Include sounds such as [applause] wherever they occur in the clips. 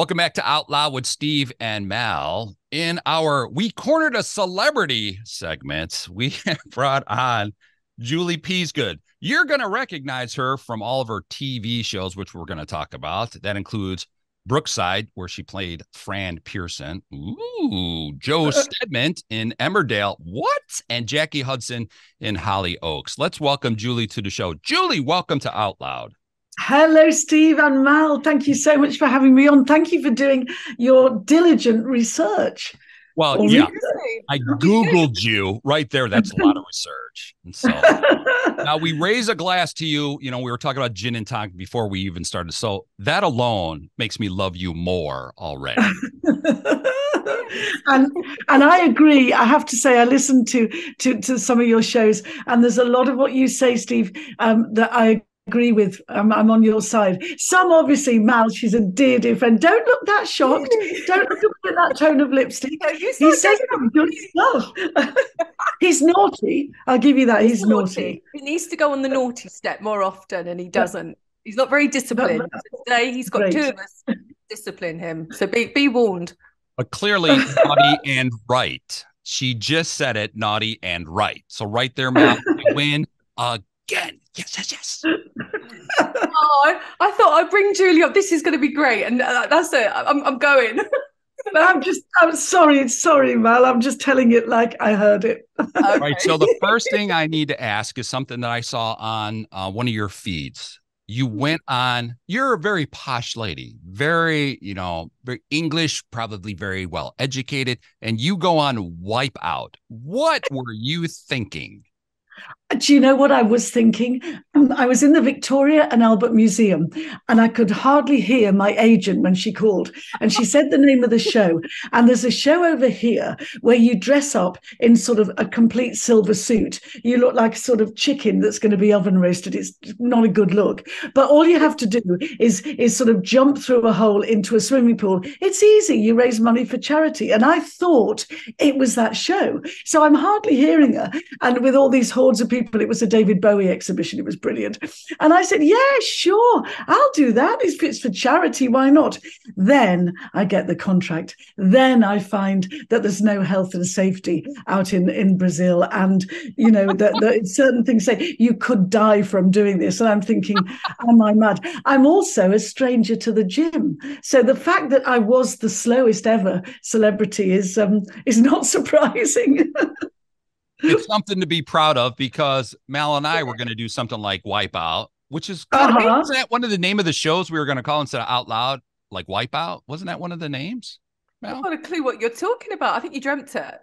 Welcome back to Out Loud with Steve and Mal. In our We Cornered a Celebrity segment, we [laughs] have brought on Julie Peasgood. You're going to recognize her from all of her TV shows, which we're going to talk about. That includes Brookside, where she played Fran Pearson. Ooh, Joe [laughs] Stedman in Emmerdale. What? And Jackie Hudson in Hollyoaks. Let's welcome Julie to the show. Julie, welcome to Out Loud. Hello, Steve and Mal. Thank you so much for having me on. Thank you for doing your diligent research. Well, yeah, I Googled you right there. That's a lot of research. And so [laughs] now we raise a glass to you. You know, we were talking about gin and tonic before we even started. So that alone makes me love you more already. [laughs] and and I agree. I have to say, I listened to to to some of your shows, and there's a lot of what you say, Steve, um, that I agree with. I'm, I'm, on your side. Some obviously, Mal, she's a dear, dear friend. Don't look that shocked. Don't look at that tone of lipstick. No, he says some good stuff. Oh. [laughs] He's naughty. I'll give you that. He's, He's naughty. naughty. He needs to go on the naughty step more often, and he doesn't. He's not very disciplined. Today, he's got Great. two of us discipline him. So be be warned. But clearly, naughty and right. She just said it, naughty and right. So right there, Mal, you win [laughs] again. Yes, yes, yes. [laughs] oh, I, I, thought I'd bring Julie up. This is going to be great, and uh, that's it. I'm, I'm going. [laughs] I'm just, I'm sorry, sorry, Mal. I'm just telling it like I heard it. Okay. Right. So the first thing I need to ask is something that I saw on uh, one of your feeds. You went on. You're a very posh lady, very, you know, very English, probably very well educated, and you go on Wipeout. What were you thinking? Do you know what I was thinking? Um, I was in the Victoria and Albert Museum and I could hardly hear my agent when she called. And she said the name of the show. And there's a show over here where you dress up in sort of a complete silver suit. You look like a sort of chicken that's going to be oven roasted. It's not a good look. But all you have to do is, is sort of jump through a hole into a swimming pool. It's easy. You raise money for charity. And I thought it was that show. So I'm hardly hearing her. And with all these hordes of people, people. It was a David Bowie exhibition. It was brilliant. And I said, Yeah, sure, I'll do that. If it's for charity, why not? Then I get the contract. Then I find that there's no health and safety out in, in Brazil. And, you know, that, [laughs] certain things say you could die from doing this. And I'm thinking, [laughs] Am I mad? I'm also a stranger to the gym. So the fact that I was the slowest ever celebrity is um, is not [laughs] surprising. It's something to be proud of because Mal and I were going to do something like Wipeout, which is uh-huh. wasn't that one of the name of the shows we were going to call instead of Out Loud, like Wipeout? Wasn't that one of the names? Mal? I've got a clue what you're talking about. I think you dreamt it.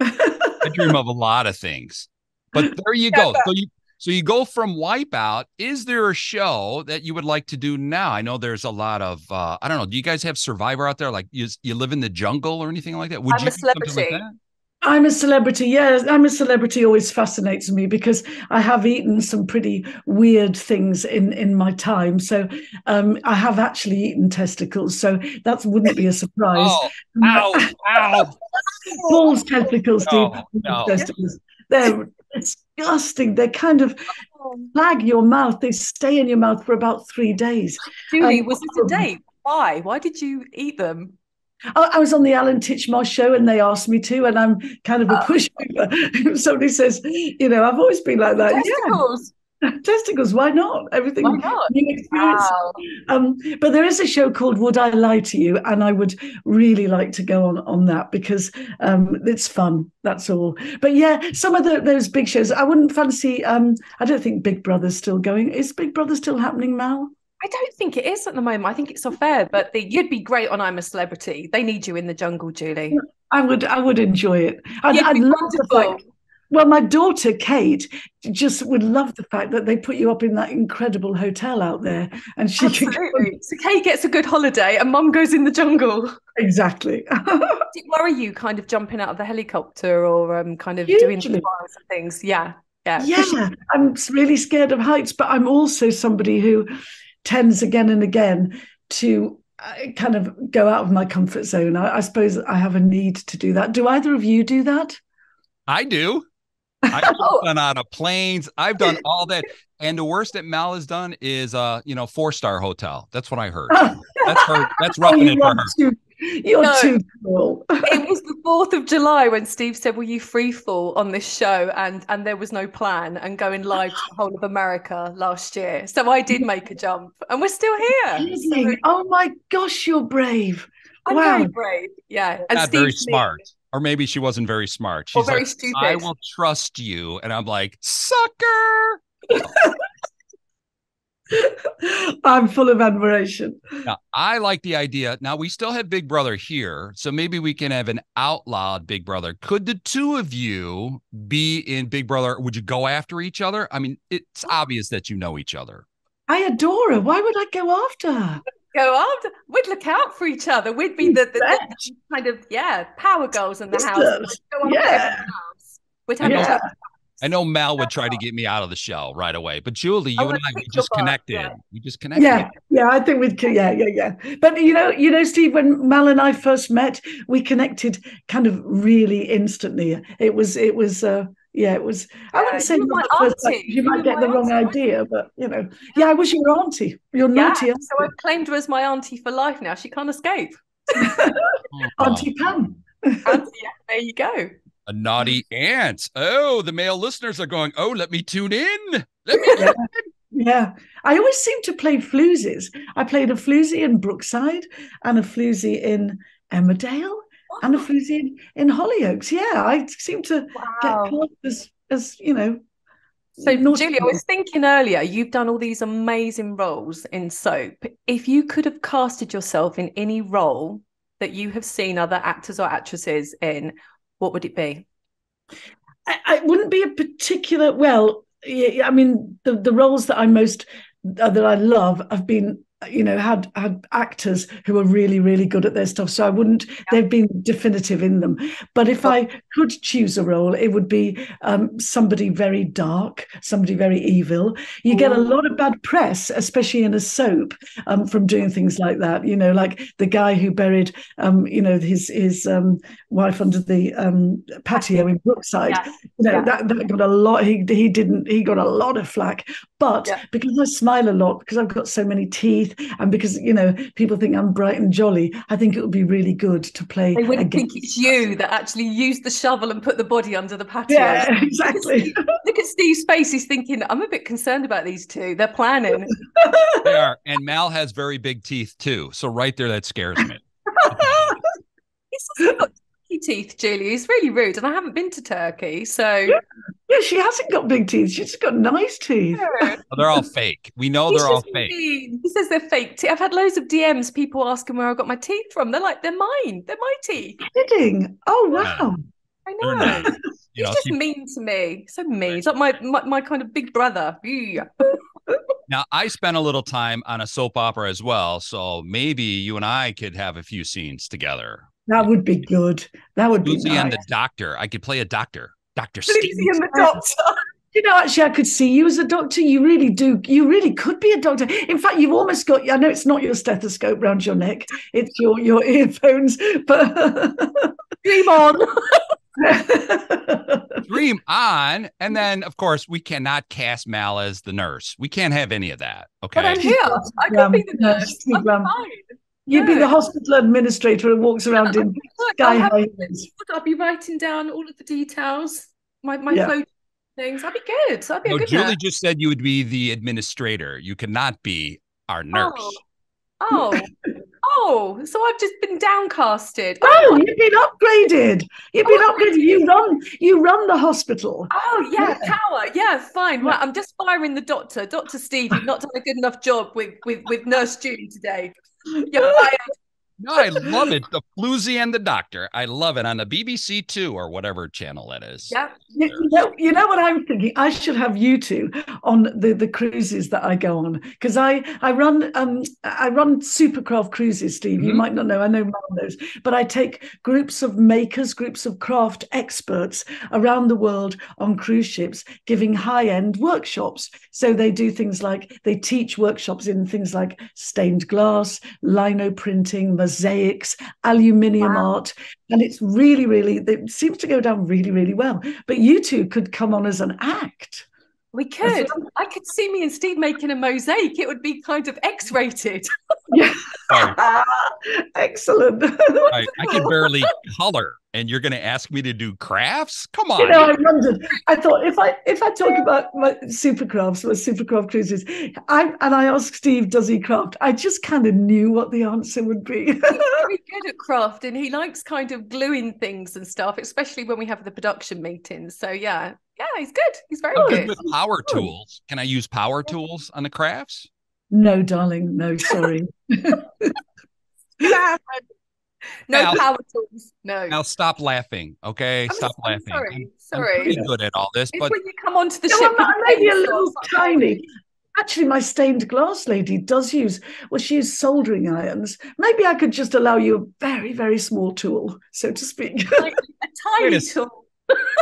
I dream of a lot of things, but there you [laughs] go. So you so you go from Wipeout. Is there a show that you would like to do now? I know there's a lot of uh, I don't know. Do you guys have Survivor out there? Like you, you live in the jungle or anything like that? Would I'm you a celebrity. Like I'm a celebrity. Yes, I'm a celebrity always fascinates me because I have eaten some pretty weird things in in my time. So um, I have actually eaten testicles. So that wouldn't be a surprise. oh, ow, ow. [laughs] Balls, testicles, no, no. testicles. They're disgusting. They kind of flag your mouth. They stay in your mouth for about three days. Julie, um, was it a [laughs] date? Why? Why did you eat them? I, was on the Alan Titchmarsh show and they asked me to, and I'm kind of a oh. pushover. [laughs] Somebody says, you know, I've always been like that. Testicles. Yeah. Testicles, why not? Everything why not? new experience. Wow. Um, but there is a show called Would I Lie to You? And I would really like to go on on that because um, it's fun. That's all. But yeah, some of the, those big shows, I wouldn't fancy. Um, I don't think Big Brother's still going. Is Big Brother still happening, Mal? I don't think it is at the moment. I think it's unfair, but the, you'd be great on I'm a Celebrity. They need you in the jungle, Julie. I would. I would enjoy it. I'd, I'd love the fact. Well, my daughter Kate just would love the fact that they put you up in that incredible hotel out there, and she Absolutely. Can... so Kate gets a good holiday, and Mum goes in the jungle. Exactly. [laughs] Did worry you, kind of jumping out of the helicopter or um, kind of Hugely. doing things? Yeah, yeah. Yeah, I'm really scared of heights, but I'm also somebody who tends again and again to uh, kind of go out of my comfort zone. I, I, suppose I have a need to do that. Do either of you do that? I do. I've oh. done on a planes. I've done all that. And the worst that Mal has done is uh, you know, four star hotel. That's what I heard. [laughs] That's her. That's roughing Oh, it for her. too, you're No. too cool. it was the 4th of July when Steve said, Will you free fall on this show? And and there was no plan and going live to the whole of America last year. So I did [laughs] make a jump and we're still here. So Oh my gosh, you're brave. I'm Wow. very brave. Yeah. And Not very Steve's me. smart, or maybe she wasn't very smart. Or She's very like, stupid. "I will trust you," and I'm like, "Sucker." [laughs] I'm full of admiration. Now, I like the idea. Now we still have Big Brother here, so maybe we can have an Out Loud Big Brother. Could the two of you be in Big Brother? Would you go after each other? I mean, it's obvious that you know each other. I adore her. Why would I go after her? Go after. We'd look out for each other. We'd be the, the, Bet. the kind of, yeah, power girls in the house. We'd go after Yeah. everyone else. We'd have each Yeah. Other. I know Mal would try to get me out of the show right away, but Julie, you I and I, we just butt, connected. yeah. We just connected. Yeah, yeah, I think we'd, yeah, yeah, yeah. But you know, you know, Steve, when Mal and I first met, we connected kind of really instantly. It was, it was, uh, yeah, it was. I wouldn't say you my first sight, auntie. You You might get my the wrong auntie, weren't idea, but you know, yeah, I was your auntie, your Yeah, naughty so I've claimed her as my auntie for life now. She can't escape. [laughs] Oh, [laughs] auntie Pam. Auntie, yeah, there you go. A naughty aunt. Oh, the male listeners are going, oh, let me tune in. Let me. Yeah. [laughs] Yeah, I always seem to play floozies. I played a floozy in Brookside and a floozy in Emmerdale and a oh. floozy in, in Hollyoaks. Yeah, I seem to get Wow. caught as, as you know. So, naughty Julie, I was thinking earlier, you've done all these amazing roles in soap. If you could have casted yourself in any role that you have seen other actors or actresses in, what would it be? I, wouldn't be a particular. Well, I mean, the the roles that I most uh, that I love have been you know had had actors who are really really good at their stuff. So i wouldn't they've been definitive in them. But if i could choose a role it would be um, somebody very dark somebody very evil. You get a lot of bad press especially in a soap um, from doing things like that. You know like the guy who buried um, you know his his um, wife under the um, patio. in brookside. Yeah. you know Yeah. that, that got a lot he he didn't he got a lot of flack. But Yeah. because i smile a lot because i've got so many teeth and because you know people think i'm bright and jolly i think it would be really good to play They wouldn't think it's you that actually used the shovel and put the body under the patio. yeah [laughs] exactly Look at Steve's face. He's thinking, I'm a bit concerned about these two. They're planning. [laughs] They are. And Mal has very big teeth too. So right there, that scares me. [laughs] He's just got turkey teeth, Julie. It's really rude. And I haven't been to Turkey. So yeah she hasn't got big teeth she's got nice teeth [laughs] Oh, they're all fake. We know He's they're all fake. mean. He says they're fake teeth. I've had loads of DMs, people asking where I got my teeth from. They're like, they're mine. They're my teeth. kidding oh wow I know. nice. [laughs] You He's know, just see, mean to me. So mean. He's like my, my, my kind of big brother. [laughs] Now I spent a little time on a soap opera as well. So maybe you and I could have a few scenes together. that would be good that would be Lucy and nice. the doctor. I could play a doctor. Dr. Lucy Steve. and the doctor. [laughs] you know, actually, I could see you as a doctor. You really do. You really could be a doctor. In fact, you've almost got. I know it's not your stethoscope round your neck; it's your your earphones. But [laughs] Dream on. [laughs] Dream on. And then, of course, we cannot cast Mal as the nurse. We can't have any of that. Okay, But I'm Okay. here. I could Um, be the nurse. I'm fine. You'd be the hospital administrator who walks around in [laughs] Look, sky I'll, high heels. I'll be writing down all of the details, my, my Yeah. flow things. I'd be good. I'd be a No, good Julie nurse. just said you would be the administrator. You cannot be our nurse. Oh. oh. [laughs] Oh, so I've just been downcasted. Oh, you've been upgraded. You've been oh, upgraded. You run. You run the hospital. Oh yeah, Yeah. power. Yeah, fine. Right, I'm just firing the doctor. Doctor Steve, you've not done a good enough job with with with Nurse Julie today. You're [laughs] fired. No, I love it. The Floozy and the Doctor. I love it on the BBC Two or whatever channel that is. Yeah. You, you know, you know what I'm thinking? I should have you two on the, the cruises that I go on because I I run um I run supercraft cruises. Steve, you Mhm. might not know. I know Mal knows, but I take groups of makers, groups of craft experts around the world on cruise ships, giving high end workshops. So they do things like they teach workshops in things like stained glass, lino printing, mosaics, aluminium Wow. art, and it's really really it seems to go down really really well but you two could come on as an act We could. I could see me and Steve making a mosaic. It would be kind of X-rated. Yeah. Oh. [laughs] Excellent. [laughs] I, I can barely color, and you're going to ask me to do crafts? Come on. You know, I wondered. I thought if I if I talk about my supercrafts, my supercraft cruises, I and I asked Steve, does he craft? I just kind of knew what the answer would be. He's [laughs] very good at craft, and he likes kind of gluing things and stuff, especially when we have the production meetings. So yeah, yeah, he's good. He's very I'm good. good with power tools. Can I use power tools on the crafts? no, darling, no, sorry. [laughs] Yeah. No Al- power tools. No. Now stop laughing, okay? I'm stop so- laughing. sorry, I'm- sorry. I'm pretty good at all this, It's but when you come onto the No, ship. I'm, I'm maybe a little like, tiny. Actually, my stained glass lady does use, well, she uses soldering irons. Maybe I could just allow you a very, very small tool, so to speak. like a tiny tool.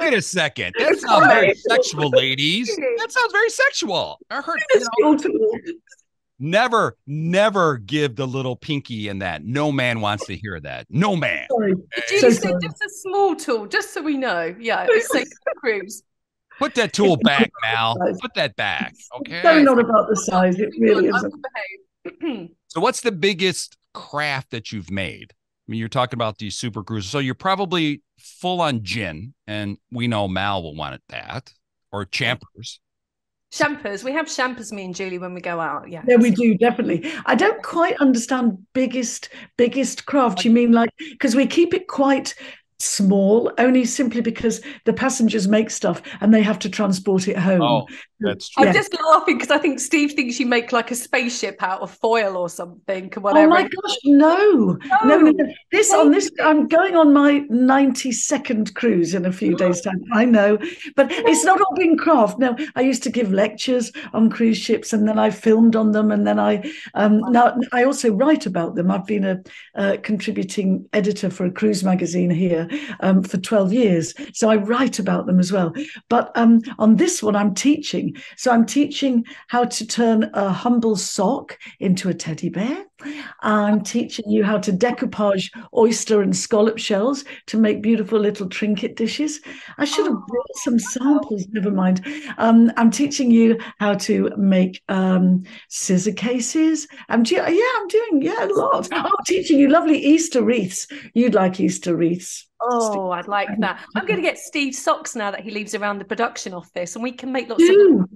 Wait a second. That sounds very sexual, ladies. That sounds very sexual. I heard you know, tool. never, never give the little pinky in that. No man wants to hear that. No man. Sorry. Julie So said sorry. just a small tool, just so we know. Yeah, it's [laughs] safe for cruise. Put that tool back, Mal. Put that back. Okay. So not about the size, it really isn't. [clears throat] So, what's the biggest craft that you've made? I mean, you're talking about these super cruises. So, you're probably full on gin, and we know Mal will want it that, or champers. Champers. We have champers, me and Julie, when we go out. Yeah. Yeah, we do definitely. I don't quite understand biggest biggest craft. You mean like because we keep it quite small, only simply because the passengers make stuff and they have to transport it home. Oh, that's I'm Yeah. just laughing because I think Steve thinks you make like a spaceship out of foil or something, or Oh whatever. my gosh, no. No, no, no. This on this I'm going on my 92nd cruise in a few days' time. I know. But it's not all been craft. No, I used to give lectures on cruise ships and then I filmed on them and then I um now I also write about them. I've been a uh, contributing editor for a cruise magazine here um, for 12 years. So I write about them as well. But um on this one I'm teaching. So I'm teaching how to turn a humble sock into a teddy bear. I'm teaching you how to decoupage oyster and scallop shells to make beautiful little trinket dishes. I should have brought some samples, never mind. Um, I'm teaching you how to make um, scissor cases. I'm do- yeah, I'm doing yeah a lot. I'm teaching you lovely Easter wreaths. You'd like Easter wreaths. Oh, I'd like that. I'm going to get Steve socks now that he leaves around the production office, and we can make lots of Do. out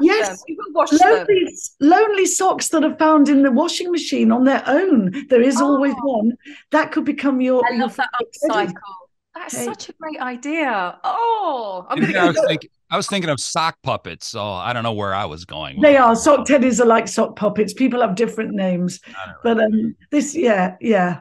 Yes. them. We will wash them. Lonely, lonely socks that are found in the washing machine on their own. There is always Oh. one that could become your. I your love that favorite upcycle. That's Okay. such a great idea. Oh, I'm And going I was thinking, I was thinking of sock puppets, so I don't know where I was going. with They are sock teddies are like sock puppets. People have different names, I don't but know. um, this, yeah, yeah.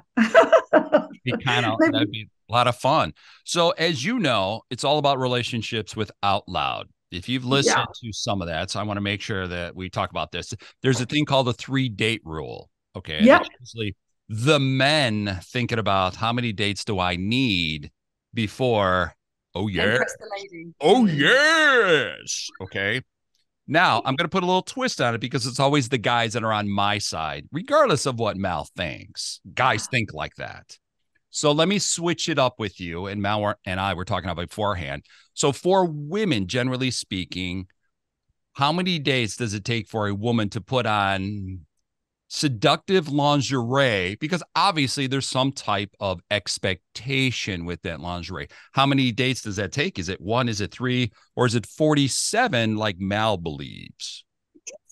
be kind of [laughs] that'd be a lot of fun. So as you know, it's all about relationships with out loud. If you've listened to some of that, so I want to make sure that we talk about this. There's a thing called the three date rule. Okay. it's Usually the men thinking about how many dates do I need before oh yeah. impress the lady. Oh mm-hmm. yes. Okay. Now I'm going to put a little twist on it because it's always the guys that are on my side, regardless of what Mal thinks. Guys think like that. So let me switch it up with you. And Mal and I were talking about beforehand. So for women, generally speaking, how many days does it take for a woman to put on seductive lingerie? Because obviously there's some type of expectation with that lingerie. How many dates does that take? Is it one? Is it three? Or is it 47 like Mal believes?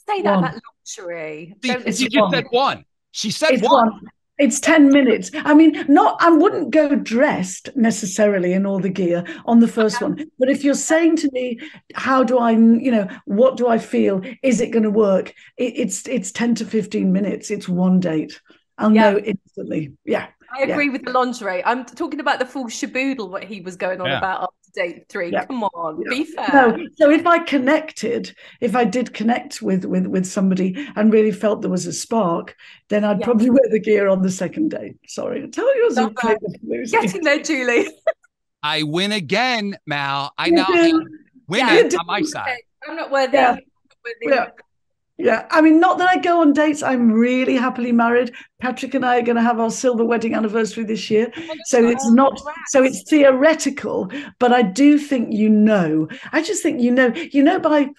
Say that One. about luxury. See, Don't- she just said one. She said It's one. one. It's 10 minutes. I mean, not I wouldn't go dressed necessarily in all the gear on the first one. But if you're saying to me, how do I, you know, what do I feel? Is it going to work? It, it's it's 10 to 15 minutes. It's one date. I'll Yeah. know instantly. Yeah. I agree with the lingerie. I'm talking about the full shaboodle, what he was going on Yeah. about up to date three. Yeah. Come on, Yeah. be fair. No, so if I connected, if I did connect with with with somebody and really felt there was a spark, then I'd Yeah. probably wear the gear on the second date. Sorry, I tell you as a Love play that. the blues. Get in there, Julie. [laughs] I win again, Mal. I You now do. have women you on my do. side. I'm not worthy. Yeah. I'm not worthy. Yeah. I mean, not that I go on dates. I'm really happily married. Patrick and I are going to have our silver wedding anniversary this year. So it's not, so it's theoretical, but I do think you know. I just think you know, you know, by,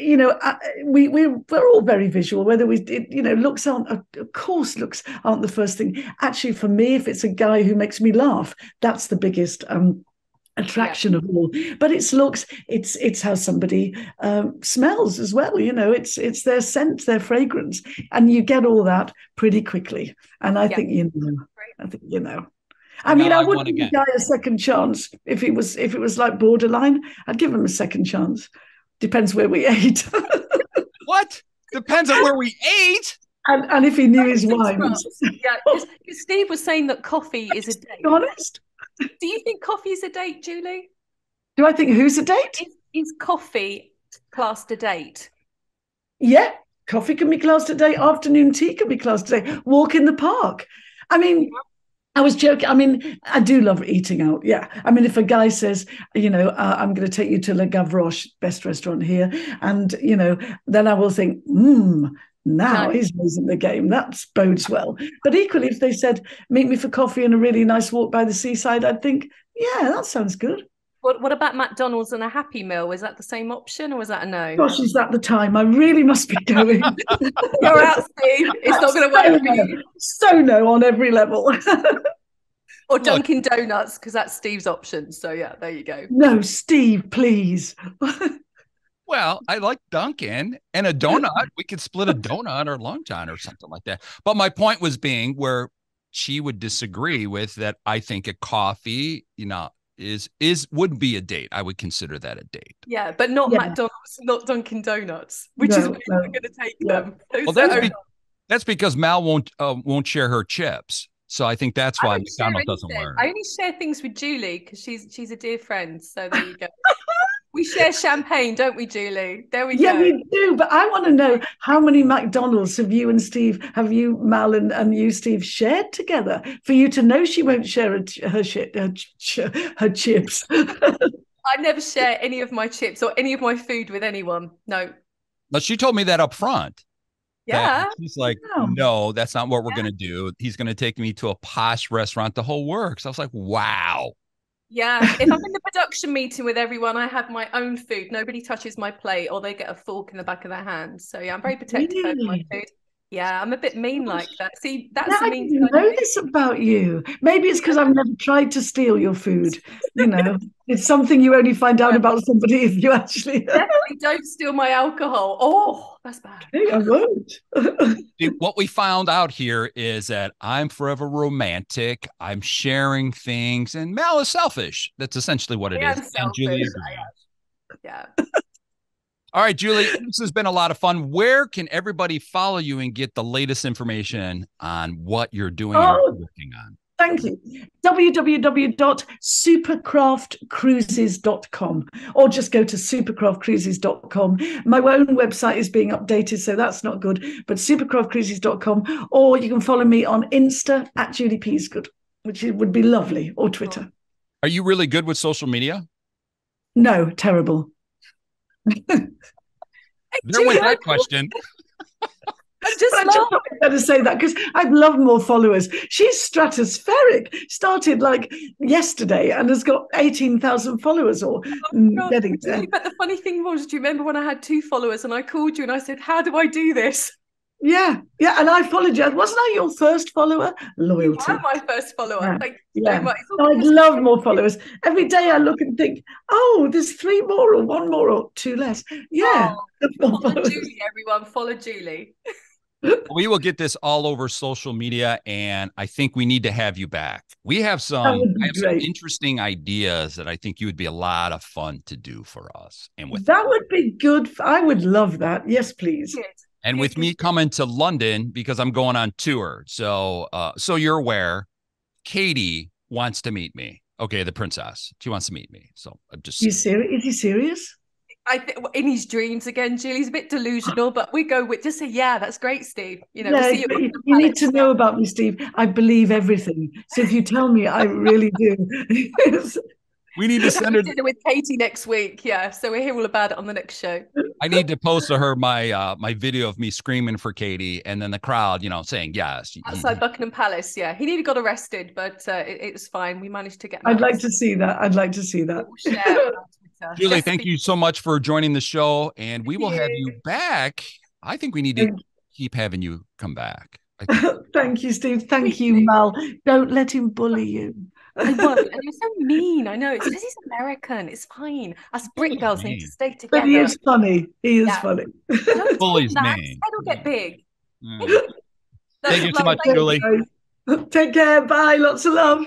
you know, uh, we, we, we're all very visual, whether we, it, you know, looks aren't, of course, looks aren't the first thing. Actually, for me, if it's a guy who makes me laugh, that's the biggest, um, attraction yeah. of all but it's looks it's it's how somebody um, smells as well you know it's it's their scent their fragrance and you get all that pretty quickly and i yeah. think you know i think you know I mean, I, I would give the guy a second chance if it was if it was like borderline. I'd give him a second chance. Depends where we [laughs] ate. what? Depends on where we ate. And, and if he knew his wine. yeah, because Steve was saying that coffee is a date. Honest. Do you think coffee is a date, Julie? Do I think who's a date? Is, is coffee classed a date? Yeah, coffee can be classed a date. Afternoon tea can be classed a date. Walk in the park. I mean, I was joking. I mean, I do love eating out. Yeah. I mean, if a guy says, you know, uh, I'm going to take you to Le Gavroche, best restaurant here, and, you know, then I will think, hmm, now he's losing the game. That bodes well. But equally, if they said, meet me for coffee and a really nice walk by the seaside, I'd think, yeah, that sounds good. What, what about McDonald's and a Happy Meal? Was that the same option or was that a no? Gosh, is that the time? I really must be going. [laughs] You're out, Steve. It's not going to work for no. So no on every level. [laughs] or Dunkin' Donuts, because that's Steve's option. So yeah, there you go. No, Steve, please. [laughs] Well, I like Dunkin' and a donut. We could split a donut or long john or something like that. But my point was being where she would disagree with that. I think a coffee, you know, is is would be a date. I would consider that a date. Yeah, but not yeah. McDonald's, not Dunkin' Donuts, which no, is where no. we're going to take yeah. them. well, that's, be, that's because Mal won't uh, won't share her chips. So I think that's why McDonald's doesn't work. I only share things with Julie because she's she's a dear friend. So there you go. [laughs] We share champagne, don't we, Julie? There we yeah, go. Yeah, we do. But I want to know how many McDonald's have you and Steve, have you, Mal, and, and you, Steve, shared together for you to know she won't share her, her shit, her, her chips. [laughs] I never share any of my chips or any of my food with anyone. No. But she told me that up front. Yeah. He's like, wow. no, that's not what we're yeah. going to do. He's going to take me to a posh restaurant, the whole works. I was like, wow. Yeah, if I'm in the production meeting with everyone, I have my own food. Nobody touches my plate, or they get a fork in the back of their hand. So yeah, I'm very protective really? my food. Yeah, I'm a bit mean like that. See, that's now, mean. I didn't know this about you. Maybe it's because I've never tried to steal your food. You know, it's something you only find out about somebody if you actually [laughs] definitely don't steal my alcohol. Oh, that's bad. Hey, I won't. [laughs] what we found out here is that I'm forever romantic. I'm sharing things, and Mal is selfish. That's essentially what it I is. And Julie Yeah. All right, Julie, this has been a lot of fun. Where can everybody follow you and get the latest information on what you're doing oh, and working on? Thank you. www.supercraftcruises.com or just go to supercraftcruises.com. My own website is being updated, so that's not good, but supercraftcruises.com or you can follow me on Insta at Julie Peasgood, which would be lovely, or Twitter. Are you really good with social media? No, terrible. There went that question. I just I just better say that because I'd love more followers. She's stratospheric. Started like yesterday and has got eighteen thousand followers or oh, getting there. But the funny thing was, do you remember when I had two followers and I called you and I said, "How do I do this?" Yeah, yeah, and I followed you. Wasn't I your first follower? Loyalty. You are my first follower. Yeah. Thank you yeah. so much. I'd love more followers. Every day I look and think, oh, there's three more or one more or two less. Yeah. Oh, [laughs] follow Julie, everyone. Follow Julie. [laughs] we will get this all over social media, and I think we need to have you back. We have some, have some interesting ideas that I think you would be a lot of fun to do for us. And with that would be good. I would love that. Yes, please. And with me [laughs] coming to London because I'm going on tour, so uh, so you're aware, Katie wants to meet me. Okay, the princess. She wants to meet me. So I'm just. You serious? Is he serious? I th- in his dreams again. Julie's a bit delusional, but we go with just say, "Yeah, that's great, Steve." You know, yeah, you, you, you need to know about me, Steve. I believe everything. So if you tell me, I really do. [laughs] We need to send her. dinner with Katie next week. Yeah, so we'll hear all about it on the next show. I need to post to her my uh my video of me screaming for Katie, and then the crowd, you know, saying yes. Outside Buckingham Palace. Yeah, he nearly got arrested, but uh, it, it was fine. We managed to get. I'd like to see that. I'd like to see that. We'll share on our Twitter. [laughs] Julie, thank you so much for joining the show, and we will have you you. back. I think we need to keep having you come back. [laughs] Thank you, Steve. Thank you, Mal. Don't let him bully you. I won't. And you're so [laughs] mean. I know. It's because he's American. It's fine. Us Brit Bully's girls need to stay together. But he is funny. He is Yeah. funny. Don't [laughs] tell Bully's him that. mean. His head will get big. Mm. [laughs] Thank you so much, Julie. Take care. Bye. Lots of love.